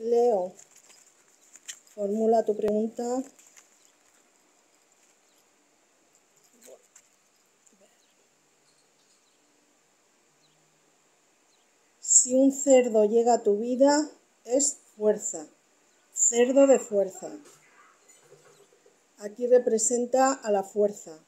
Leo, formula tu pregunta. Si un cerdo llega a tu vida, es fuerza. Cerdo de fuerza. Aquí representa a la fuerza.